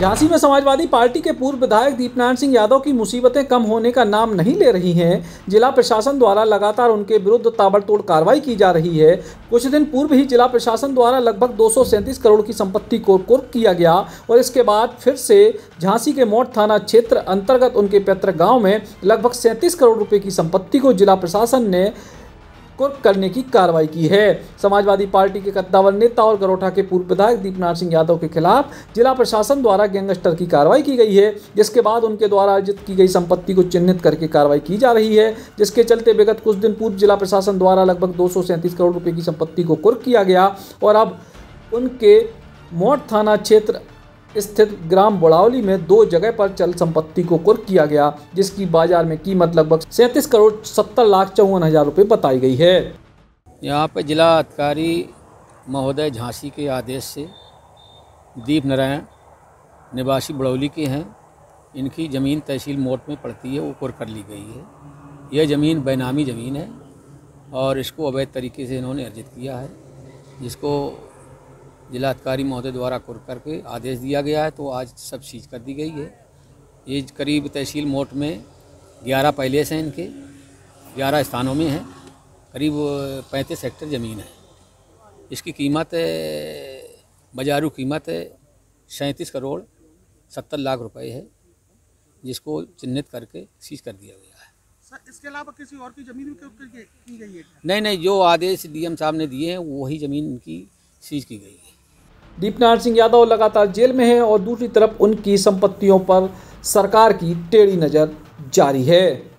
झांसी में समाजवादी पार्टी के पूर्व विधायक दीपनारायण सिंह यादव की मुसीबतें कम होने का नाम नहीं ले रही हैं। जिला प्रशासन द्वारा लगातार उनके विरुद्ध ताबड़तोड़ कार्रवाई की जा रही है। कुछ दिन पूर्व ही जिला प्रशासन द्वारा लगभग दो सौ सैंतीस करोड़ की संपत्ति को कुर्क किया गया और इसके बाद फिर से झांसी के मोट थाना क्षेत्र अंतर्गत उनके पैतृक गाँव में लगभग सैंतीस करोड़ रुपये की संपत्ति को जिला प्रशासन ने कुर्क करने की कार्रवाई की है। समाजवादी पार्टी के कद्दावर नेता और गरोठा के पूर्व विधायक दीपनाथ सिंह यादव के खिलाफ जिला प्रशासन द्वारा गैंगस्टर की कार्रवाई की गई है, जिसके बाद उनके द्वारा अर्जित की गई संपत्ति को चिन्हित करके कार्रवाई की जा रही है, जिसके चलते विगत कुछ दिन पूर्व जिला प्रशासन द्वारा लगभग दो सौ सैंतीस करोड़ रुपये की संपत्ति को कुर्क किया गया और अब उनके मोट थाना क्षेत्र स्थित ग्राम बुड़ावली में दो जगह पर चल संपत्ति को कुर्क किया गया, जिसकी बाज़ार में कीमत लगभग सैंतीस करोड़ सत्तर लाख चौवन हज़ार रुपये बताई गई है। यहाँ पर जिला अधिकारी महोदय झांसी के आदेश से दीप नारायण निवासी बड़ौली के हैं। इनकी ज़मीन तहसील मोट में पड़ती है, वो कुर्क कर ली गई है। यह ज़मीन बेनामी ज़मीन है और इसको अवैध तरीके से इन्होंने अर्जित किया है। जिसको जिलाधिकारी महोदय द्वारा कुर करके आदेश दिया गया है तो आज सब सीज कर दी गई है। ये करीब तहसील मोट में ग्यारह पैलेस हैं इनके ग्यारह स्थानों में हैं। करीब पैंतीस हेक्टर ज़मीन है। इसकी कीमत बाजारू कीमत है सैंतीस करोड़ सत्तर लाख रुपए है जिसको चिन्हित करके सीज कर दिया गया है। सर इसके अलावा किसी और की ज़मीन की गई है? नहीं नहीं जो आदेश डीएम साहब ने दिए हैं वही ज़मीन इनकी सीज की गई है। दीपनारायण सिंह यादव लगातार जेल में हैं और दूसरी तरफ़ उनकी संपत्तियों पर सरकार की टेढ़ी नज़र जारी है।